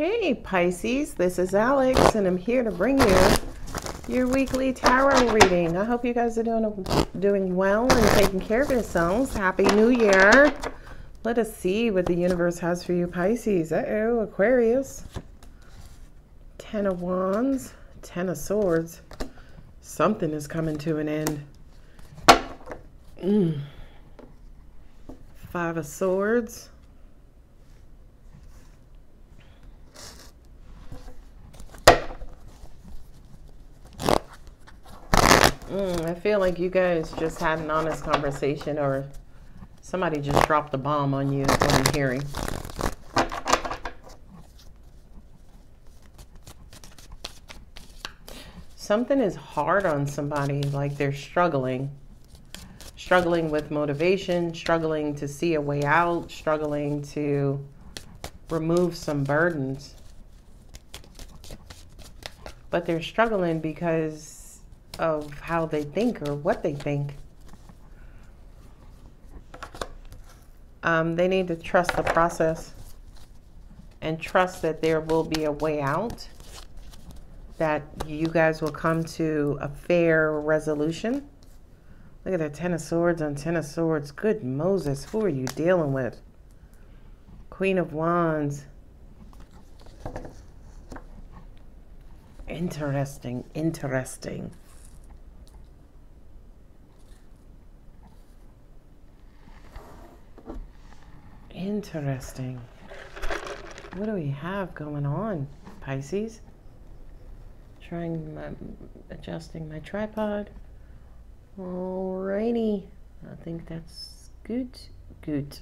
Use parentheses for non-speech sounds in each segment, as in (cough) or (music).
Hey Pisces, this is Alex and I'm here to bring you your weekly tarot reading. I hope you guys are doing doing well and taking care of yourselves. Happy New Year. Let us see what the universe has for you Pisces. Uh-oh, Aquarius. Ten of Wands, Ten of Swords. Something is coming to an end. Mm. Five of Swords. Mm, I feel like you guys just had an honest conversation or somebody just dropped a bomb on you what I'm hearing. Something is hard on somebody, like they're struggling. Struggling with motivation, struggling to see a way out, struggling to remove some burdens. But they're struggling because of how they think or what they think. Um, they need to trust the process and trust that there will be a way out, that you guys will come to a fair resolution. Look at that Ten of Swords on Ten of Swords. Good Moses, who are you dealing with? Queen of Wands. Interesting, interesting. Interesting. What do we have going on, Pisces? Trying my, adjusting my tripod. Alrighty. I think that's good. Good.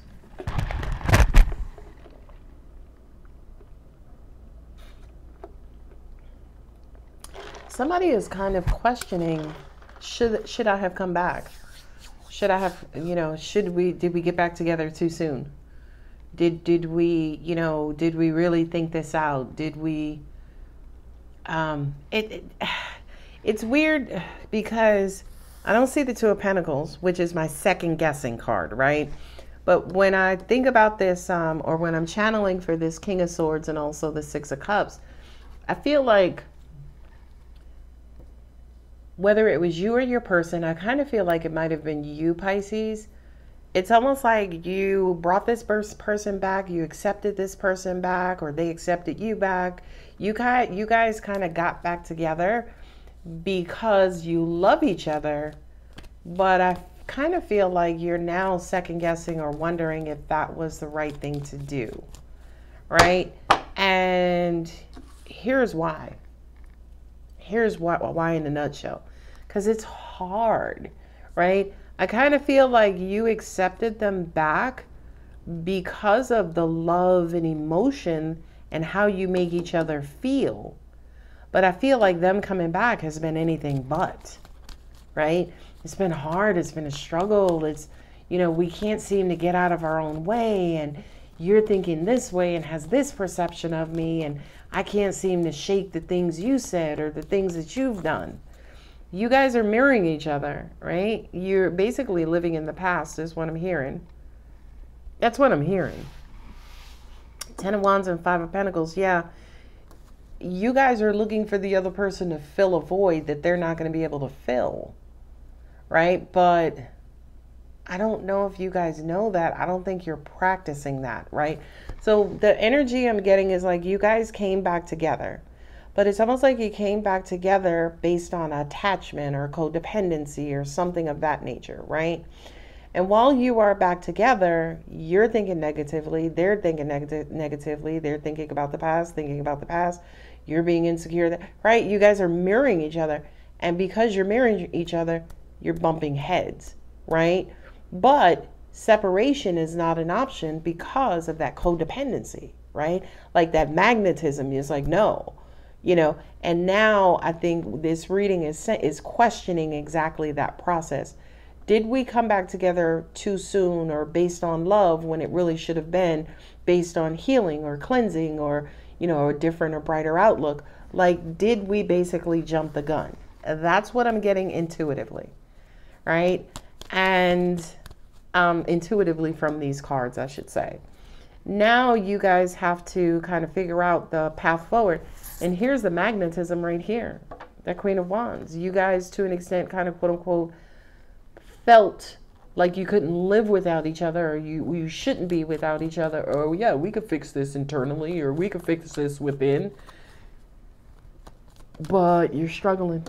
Somebody is kind of questioning should should I have come back? Should I have, you know, should we did we get back together too soon? Did did we you know did we really think this out? Did we um it, it (sighs) it's weird (sighs) because i don't see the two of pentacles which is my second guessing card right? But when i think about this um or when i'm channeling for this king of swords and also the six of cups i feel like whether it was you or your person i kind of feel like it might have been you pisces it's almost like you brought this person back, you accepted this person back, or they accepted you back. You guys, you guys kind of got back together because you love each other. But I kind of feel like you're now second guessing or wondering if that was the right thing to do, right? And here's why. Here's why. Why in a nutshell? Because it's hard, right? I kind of feel like you accepted them back because of the love and emotion and how you make each other feel. But I feel like them coming back has been anything but, right? It's been hard. It's been a struggle. It's, you know, we can't seem to get out of our own way. And you're thinking this way and has this perception of me. And I can't seem to shake the things you said or the things that you've done you guys are mirroring each other, right? You're basically living in the past, is what I'm hearing. That's what I'm hearing. Ten of Wands and Five of Pentacles, yeah. You guys are looking for the other person to fill a void that they're not going to be able to fill, right? But I don't know if you guys know that. I don't think you're practicing that, right? So the energy I'm getting is like you guys came back together but it's almost like you came back together based on attachment or codependency or something of that nature, right? And while you are back together, you're thinking negatively, they're thinking neg- negatively, they're thinking about the past, thinking about the past, you're being insecure, right? You guys are mirroring each other. And because you're mirroring each other, you're bumping heads, right? But separation is not an option because of that codependency, right? Like that magnetism is like, no, you know and now i think this reading is is questioning exactly that process. Did we come back together too soon or based on love when it really should have been based on healing or cleansing or you know a different or brighter outlook? Like did we basically jump the gun? That's what i'm getting intuitively right? And um, intuitively from these cards i should say Now you guys have to kind of figure out the path forward. And here's the magnetism right here. That Queen of Wands. You guys, to an extent, kind of quote unquote, felt like you couldn't live without each other or you, you shouldn't be without each other. Or, yeah, we could fix this internally or we could fix this within. But you're struggling.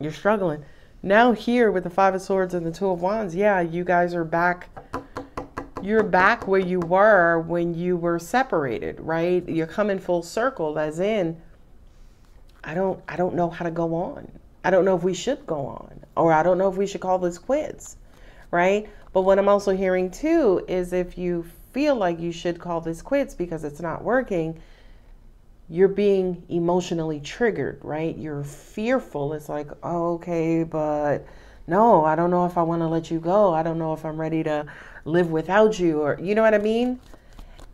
You're struggling. Now, here with the Five of Swords and the Two of Wands, yeah, you guys are back you're back where you were when you were separated, right? You're coming full circle as in I don't I don't know how to go on. I don't know if we should go on or I don't know if we should call this quits, right? But what I'm also hearing too is if you feel like you should call this quits because it's not working, you're being emotionally triggered, right? You're fearful. It's like, oh, okay, but no, I don't know if I want to let you go. I don't know if I'm ready to live without you or you know what I mean?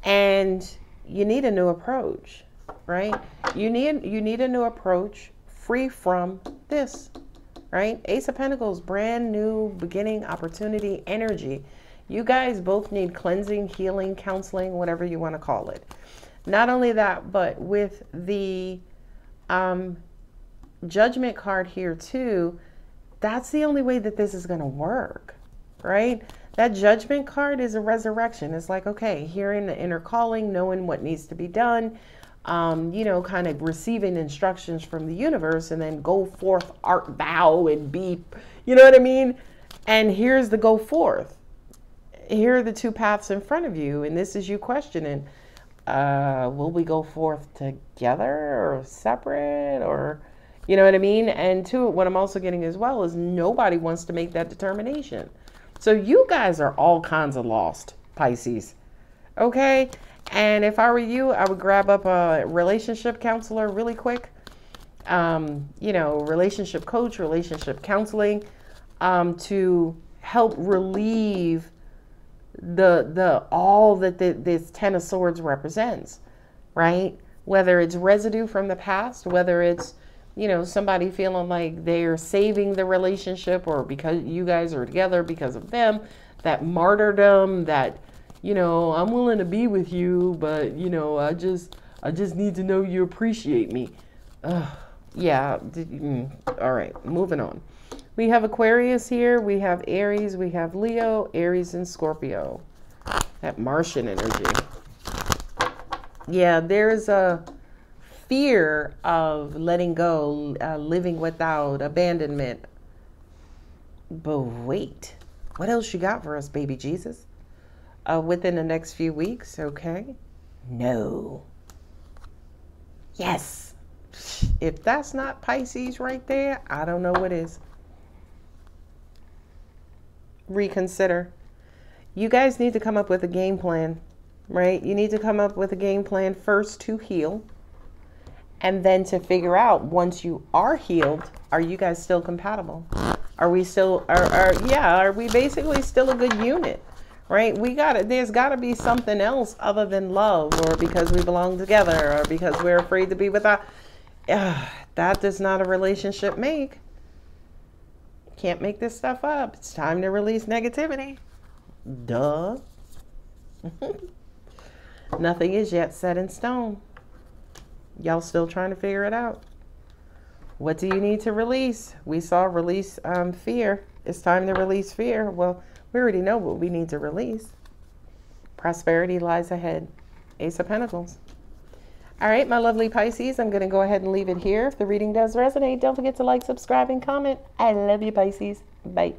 And you need a new approach, right? You need you need a new approach free from this, right? Ace of Pentacles, brand new beginning, opportunity, energy. You guys both need cleansing, healing, counseling, whatever you want to call it. Not only that, but with the um, judgment card here too, that's the only way that this is going to work, right? That judgment card is a resurrection. It's like, okay, hearing the inner calling, knowing what needs to be done, um, you know, kind of receiving instructions from the universe, and then go forth, art thou, and be, you know what I mean? And here's the go forth. Here are the two paths in front of you, and this is you questioning uh, will we go forth together or separate or you know what I mean? And two, what I'm also getting as well is nobody wants to make that determination. So you guys are all kinds of lost, Pisces. Okay? And if I were you, I would grab up a relationship counselor really quick. Um, you know, relationship coach, relationship counseling, um, to help relieve the the all that the, this Ten of Swords represents, right? Whether it's residue from the past, whether it's you know, somebody feeling like they're saving the relationship or because you guys are together because of them, that martyrdom, that, you know, I'm willing to be with you, but, you know, I just, I just need to know you appreciate me. Uh, yeah. Mm, all right. Moving on. We have Aquarius here. We have Aries. We have Leo, Aries, and Scorpio. That Martian energy. Yeah, there's a fear of letting go, uh, living without, abandonment. But wait, what else you got for us, baby Jesus? Uh, within the next few weeks, okay? No. Yes. If that's not Pisces right there, I don't know what is. Reconsider. You guys need to come up with a game plan, right? You need to come up with a game plan first to heal and then to figure out once you are healed, are you guys still compatible? Are we still are, are yeah, are we basically still a good unit? Right? We got it. There's got to be something else other than love or because we belong together or because we're afraid to be without uh, that does not a relationship make. Can't make this stuff up. It's time to release negativity. Duh. (laughs) Nothing is yet set in stone. Y'all still trying to figure it out. What do you need to release? We saw release um, fear. It's time to release fear. Well, we already know what we need to release. Prosperity lies ahead. Ace of Pentacles. All right, my lovely Pisces, I'm going to go ahead and leave it here. If the reading does resonate, don't forget to like, subscribe, and comment. I love you, Pisces. Bye.